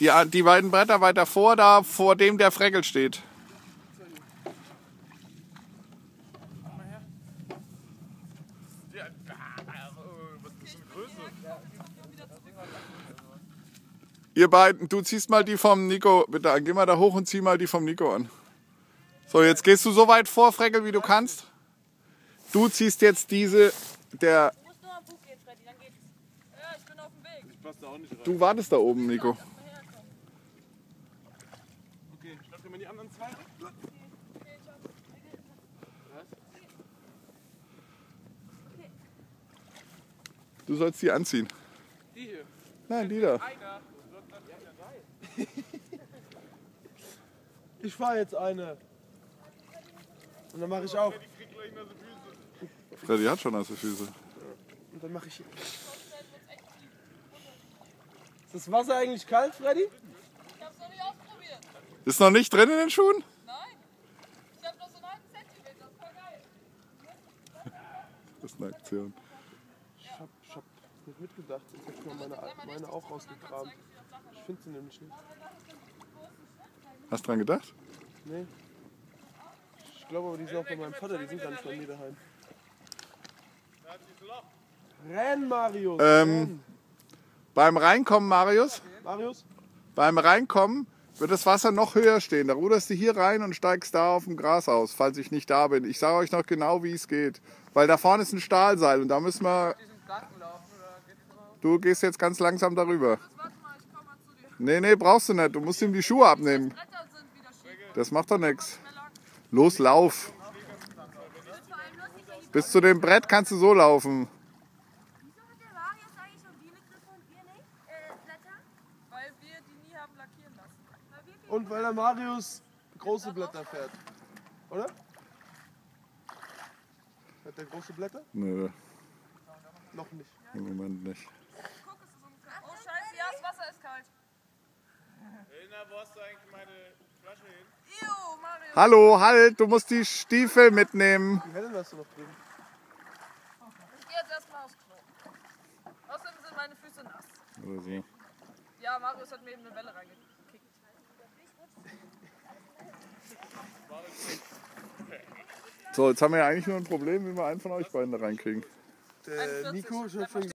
Die, die beiden Bretter weiter vor, da vor dem der Freckel steht. Ihr beiden, du ziehst mal die vom Nico bitte an. Geh mal da hoch und zieh mal die vom Nico an. So, jetzt gehst du so weit vor, Freckel, wie du kannst. Du ziehst jetzt diese, der, Du musst nur am Bug gehen, Freddy, dann geht's. Ja, ich bin auf dem Weg. Ich passe da auch nicht rein. du wartest da oben, Nico. Erst mal herkommen. Mal die anderen zwei? Du sollst die anziehen. Die hier. Nein, die da. Ich fahre jetzt eine. Und dann mache ich auch. Die kriegt gleich nasse Füße. Freddy hat schon nasse Füße. Und dann mache ich. Ist das Wasser eigentlich kalt, Freddy? Ich hab's noch nicht ausprobiert. Ist noch nicht drin in den Schuhen? Nein. Ich hab noch so einen halben Zentimeter. Voll geil. Das ist eine Aktion. Ich hab, ich hab nicht mitgedacht. Ich hab schon meine, meine auch rausgegraben. Ich finde sie nämlich nicht. Hast du dran gedacht? Nee. Ich glaube aber, die sind auch bei meinem Vater. Die sind gar nicht bei mir daheim. Das. Renn, Marius! Ähm. Beim Reinkommen, Marius, Marius? beim Reinkommen wird das Wasser noch höher stehen. Da ruderst du hier rein und steigst da auf dem Gras aus, falls ich nicht da bin. Ich sage euch noch genau, wie es geht. Weil da vorne ist ein Stahlseil und da müssen wir. Du gehst jetzt ganz langsam darüber. Nee, nee, brauchst du nicht. Du musst ihm die Schuhe abnehmen. Das macht doch nichts. Los, lauf. Bis zu dem Brett kannst du so laufen. Wieso hat der Marius eigentlich schon Bienengriffe und wir nicht? Äh, Blätter? Weil wir die nie haben lackieren lassen. Weil wir kriegen Und weil der Marius große Blätter fährt. Oder? Fährt der große Blätter? Nö, Noch nicht. im Moment nicht. Guck, es ist ungefähr. Oh, Scheiße, ja, das Wasser ist kalt. Elena, wo hast du eigentlich meine Flasche hin? Ew, Mario. Hallo, halt, du musst die Stiefel mitnehmen. Die Helen hast du noch drin. Ich gehe jetzt erstmal aufs Klo. Außerdem sind meine Füße nass. Oder so. Ja, Marius hat mir eben eine Welle reingekickt. So, jetzt haben wir ja eigentlich nur ein Problem, wie wir einen von euch beiden da reinkriegen. Der Nico, schon